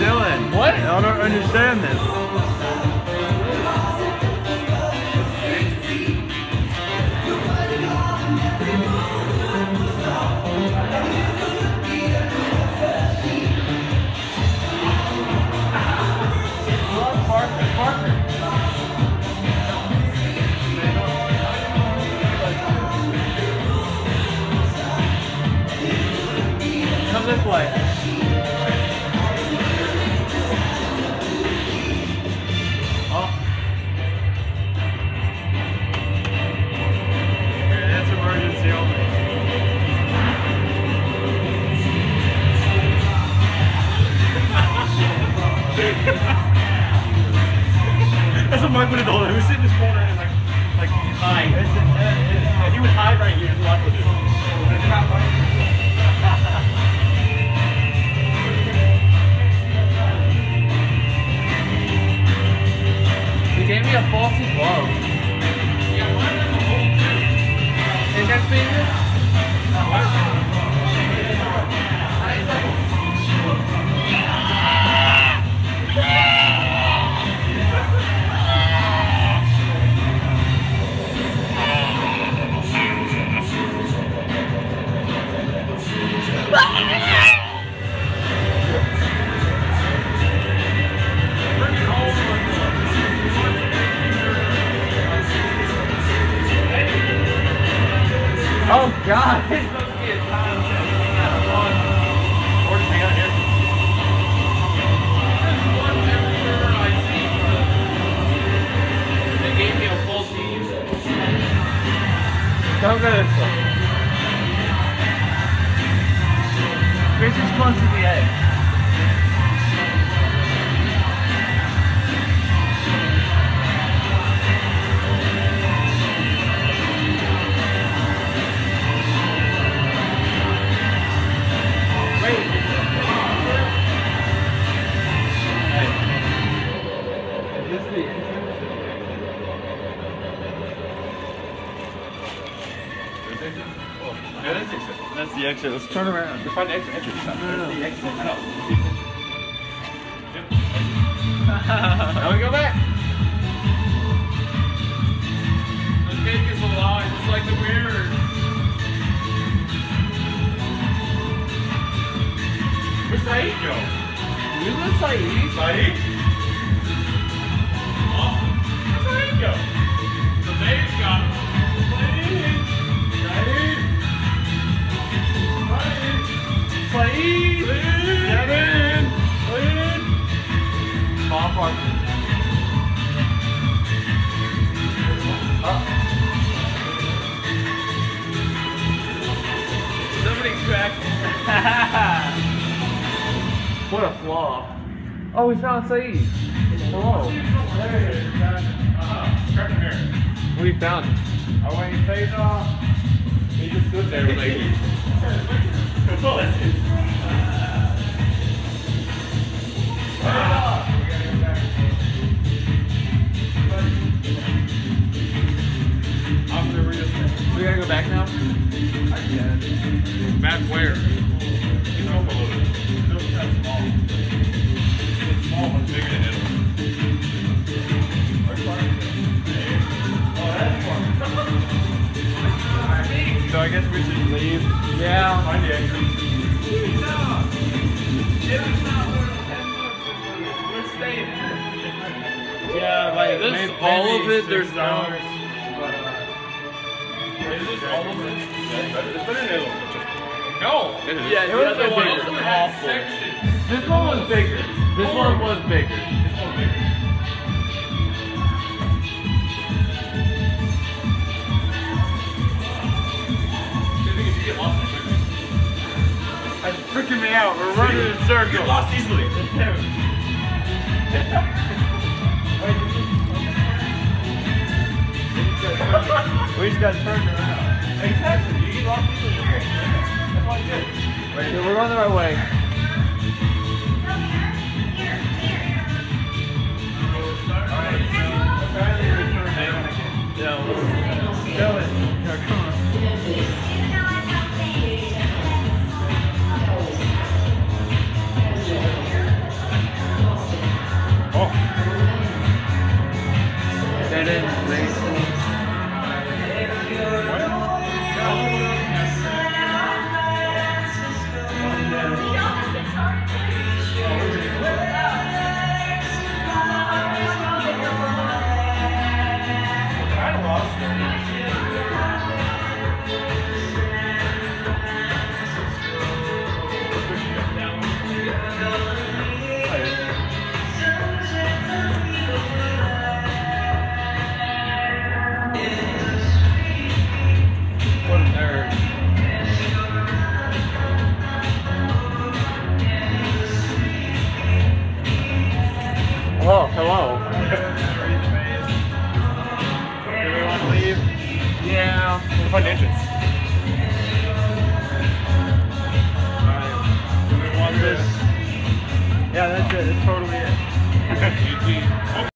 Dylan. What? I don't understand this. That's what Mike would have done. He was sitting in this corner and like, like he would hide right here. That's what I would do. You gave me a faulty glove. Yeah, mine has a hole too. Index finger? Don't go this way. Chris is close to the edge. The exit. Let's turn around. Let's find the exit. exit. no, no. The exit. Know. Now we go back. The cake is alive, just like the mirror. Where's Saeed go? You look you. Saeed? Parker. Somebody cracked What a flaw. Oh, we found Saeed. Hello. There it is. Uh-huh. Crack mirror. We found him. Oh, when he pays off, he just stood there with like. He's up a little bit. It doesn't have small. It's small, but bigger than it. So I guess we should leave. Yeah. Find the exit. Yeah, like This- all of it, there's $6, Yeah, it's better, the one. No! Yeah, the was one bigger was awful. This one was bigger. This one was bigger. This bigger. In the quickness. it's freaking me out. We're running in You get lost easily. We just got turned around. We're going the right way. the front entrance. Yeah, that's it. That's totally it.